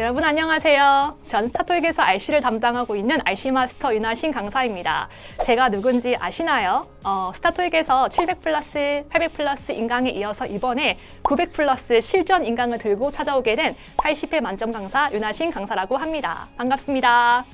여러분 안녕하세요. 전 스타토익에서 RC를 담당하고 있는 RC 마스터 윤하신 강사입니다. 제가 누군지 아시나요? 어, 스타토익에서 700 플러스, 800 플러스 인강에 이어서 이번에 900 플러스 실전 인강을 들고 찾아오게 된 80회 만점 강사 윤하신 강사라고 합니다. 반갑습니다.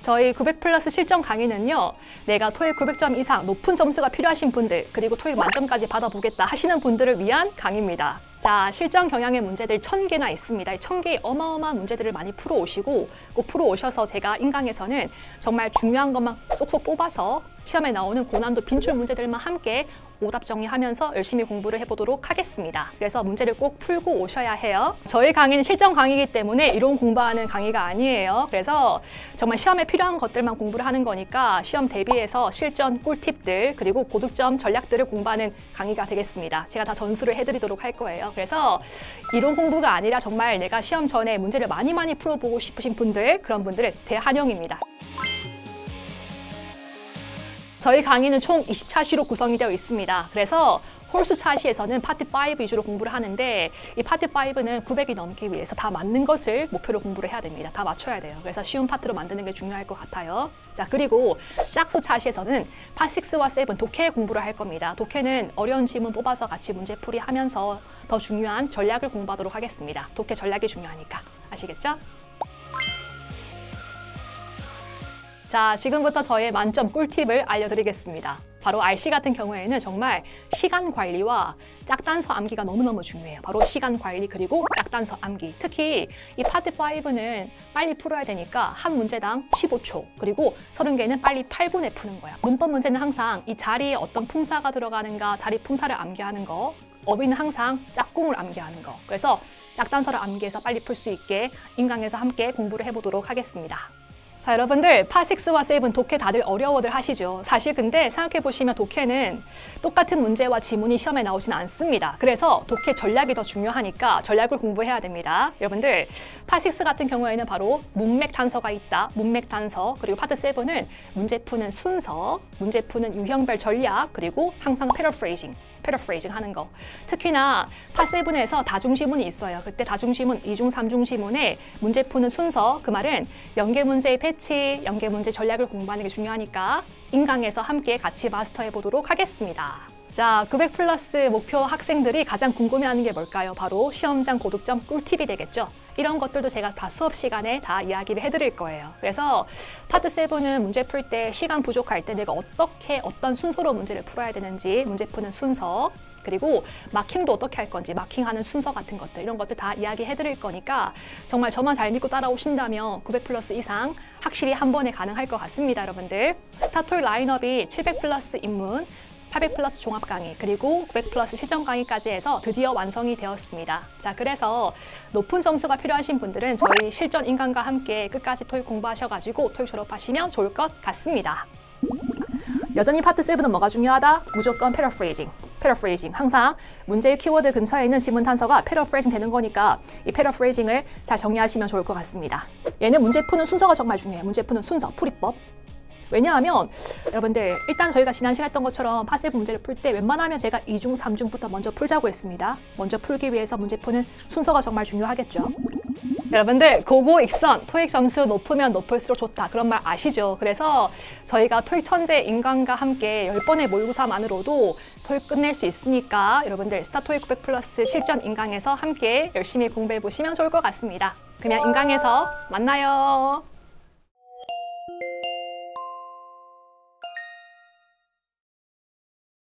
저희 900 플러스 실전 강의는요. 내가 토익 900점 이상 높은 점수가 필요하신 분들 그리고 토익 만점까지 받아보겠다 하시는 분들을 위한 강의입니다. 자, 실전 경향의 문제들 천개나 있습니다. 천개의 어마어마한 문제들을 많이 풀어오시고 꼭 풀어오셔서 제가 인강에서는 정말 중요한 것만 쏙쏙 뽑아서 시험에 나오는 고난도 빈출 문제들만 함께 오답 정리하면서 열심히 공부를 해보도록 하겠습니다. 그래서 문제를 꼭 풀고 오셔야 해요. 저희 강의는 실전 강의이기 때문에 이론 공부하는 강의가 아니에요. 그래서 정말 시험에 필요한 것들만 공부를 하는 거니까 시험 대비해서 실전 꿀팁들 그리고 고득점 전략들을 공부하는 강의가 되겠습니다. 제가 다 전수를 해드리도록 할 거예요. 그래서 이론 공부가 아니라 정말 내가 시험 전에 문제를 많이 많이 풀어보고 싶으신 분들 그런 분들을 대환영입니다. 저희 강의는 총 20차시로 구성이 되어 있습니다. 그래서 홀수 차시에서는 파트 5 위주로 공부를 하는데 이 파트 5는 900이 넘기 위해서 다 맞는 것을 목표로 공부를 해야 됩니다. 다 맞춰야 돼요. 그래서 쉬운 파트로 만드는 게 중요할 것 같아요. 자 그리고 짝수 차시에서는 파트 6와 7 독해 공부를 할 겁니다. 독해는 어려운 지문 뽑아서 같이 문제풀이 하면서 더 중요한 전략을 공부하도록 하겠습니다. 독해 전략이 중요하니까 아시겠죠? 자, 지금부터 저의 만점 꿀팁을 알려드리겠습니다. 바로 RC 같은 경우에는 정말 시간 관리와 짝단서 암기가 너무너무 중요해요. 바로 시간 관리 그리고 짝단서 암기. 특히 이 파트 5는 빨리 풀어야 되니까 한 문제당 15초 그리고 30개는 빨리 8분에 푸는 거야. 문법 문제는 항상 이 자리에 어떤 품사가 들어가는가 자리 품사를 암기하는 거 어휘는 항상 짝꿍을 암기하는 거. 그래서 짝단서를 암기해서 빨리 풀 수 있게 인강에서 함께 공부를 해보도록 하겠습니다. 자, 여러분들 파6와 7 독해 다들 어려워들 하시죠. 사실 근데 생각해보시면 독해는 똑같은 문제와 지문이 시험에 나오진 않습니다. 그래서 독해 전략이 더 중요하니까 전략을 공부해야 됩니다. 여러분들 파6 같은 경우에는 바로 문맥 단서가 있다. 문맥 단서 그리고 파트 7은 문제 푸는 순서, 문제 푸는 유형별 전략 그리고 항상 paraphrasing paraphrasing 하는 거. 특히나 파7에서 다중지문이 있어요. 그때 다중지문, 이중, 삼중지문에 문제 푸는 순서, 그 말은 연계 문제의 패 치, 연계 문제 전략을 공부하는 게 중요하니까 인강에서 함께 같이 마스터해 보도록 하겠습니다. 자, 900 플러스 목표 학생들이 가장 궁금해하는 게 뭘까요? 바로 시험장 고득점 꿀팁이 되겠죠. 이런 것들도 제가 다 수업 시간에 다 이야기를 해드릴 거예요. 그래서 파트 7은 문제 풀 때 시간 부족할 때 내가 어떻게 어떤 순서로 문제를 풀어야 되는지 문제 푸는 순서 그리고 마킹도 어떻게 할 건지 마킹하는 순서 같은 것들 이런 것들 다 이야기해 드릴 거니까 정말 저만 잘 믿고 따라오신다면 900 플러스 이상 확실히 한 번에 가능할 것 같습니다 여러분들 스타토익 라인업이 700 플러스 입문 800 플러스 종합 강의 그리고 900 플러스 실전 강의까지 해서 드디어 완성이 되었습니다. 자 그래서 높은 점수가 필요하신 분들은 저희 실전 인강과 함께 끝까지 토익 공부하셔가지고 토익 졸업하시면 좋을 것 같습니다. 여전히 파트 7은 뭐가 중요하다? 무조건 paraphrasing. Paraphrasing. 항상 문제의 키워드 근처에 있는 지문 단서가 paraphrasing 되는 거니까 이 paraphrasing을 잘 정리하시면 좋을 것 같습니다. 얘는 문제 푸는 순서가 정말 중요해요. 문제 푸는 순서, 풀이법. 왜냐하면 여러분들 일단 저희가 지난 시간 했던 것처럼 파트 7 문제를 풀 때 웬만하면 제가 2중, 3중부터 먼저 풀자고 했습니다. 먼저 풀기 위해서 문제 푸는 순서가 정말 중요하겠죠. 여러분들 고고 익선 토익 점수 높으면 높을수록 좋다 그런 말 아시죠? 그래서 저희가 토익 천재 인간과 함께 10번의 모의고사만으로도 토익 끝낼 수 있으니까 여러분들 스타 토익 900 플러스 실전 인강에서 함께 열심히 공부해 보시면 좋을 것 같습니다. 그냥 인강에서 만나요.